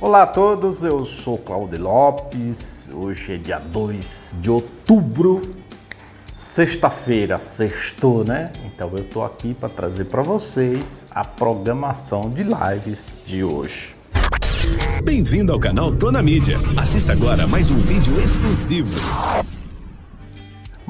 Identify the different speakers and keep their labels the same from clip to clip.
Speaker 1: Olá a todos, eu sou Cláudio Lopes. Hoje é dia 2 de outubro, sexta-feira, sextou, né? Então eu tô aqui para trazer para vocês a programação de lives de hoje.
Speaker 2: Bem-vindo ao canal Tona Mídia. Assista agora mais um vídeo exclusivo.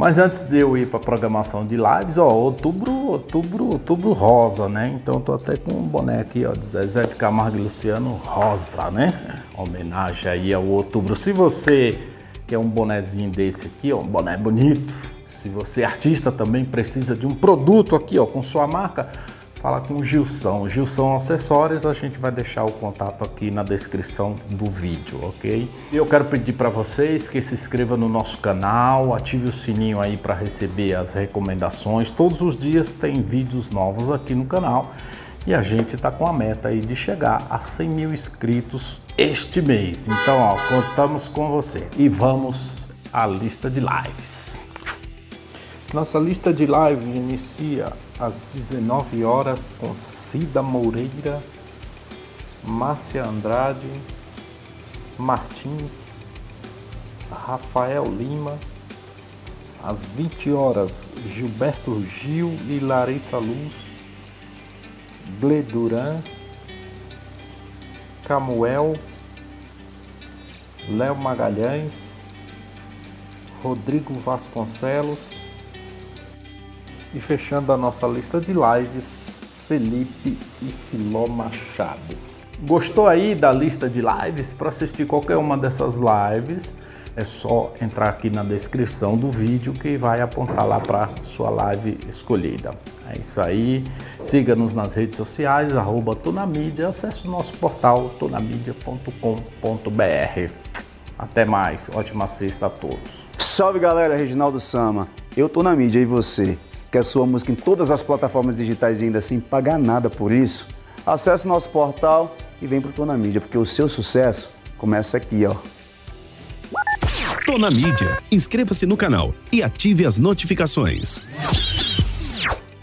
Speaker 1: Mas antes de eu ir para a programação de lives, ó, outubro, outubro, outubro rosa, né? Então tô até com um boné aqui, ó, de Zezé de Camargo e Luciano rosa, né? Homenagem aí ao outubro. Se você quer um bonezinho desse aqui, ó, um boné bonito, se você é artista também precisa de um produto aqui, ó, com sua marca, fala com o Gilson. Gilson Acessórios, a gente vai deixar o contato aqui na descrição do vídeo, ok? E eu quero pedir para vocês que se inscrevam no nosso canal, ative o sininho aí para receber as recomendações. Todos os dias tem vídeos novos aqui no canal e a gente está com a meta aí de chegar a 100 mil inscritos este mês. Então, ó, contamos com você e vamos à lista de lives. Nossa lista de live inicia às 19 horas com Cida Moreira, Márcia Andrade, Martins, Rafael Lima, às 20 horas Gilberto Gil e Larissa Luz, Gleduran, Camuel, Léo Magalhães, Rodrigo Vasconcelos, e fechando a nossa lista de lives, Felipe e Filó Machado. Gostou aí da lista de lives? Para assistir qualquer uma dessas lives, é só entrar aqui na descrição do vídeo que vai apontar lá para sua live escolhida. É isso aí. Siga-nos nas redes sociais, arroba Tonamídia. Acesse o nosso portal tonamídia.com.br. Até mais. Ótima sexta a todos.
Speaker 3: Salve galera, Reginaldo Sama. Eu tô na mídia e você? Quer sua música em todas as plataformas digitais e ainda assim pagar nada por isso? Acesse nosso portal e vem pro Tô na Mídia, porque o seu sucesso começa aqui, ó.
Speaker 2: Tô na Mídia. Inscreva-se no canal e ative as notificações.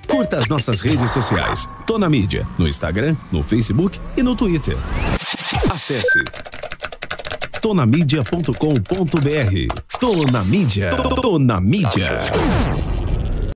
Speaker 2: Curta as nossas redes sociais. Tô na Mídia, no Instagram, no Facebook e no Twitter. Acesse tonamídia.com.br. Tô na Mídia. Tô na Mídia.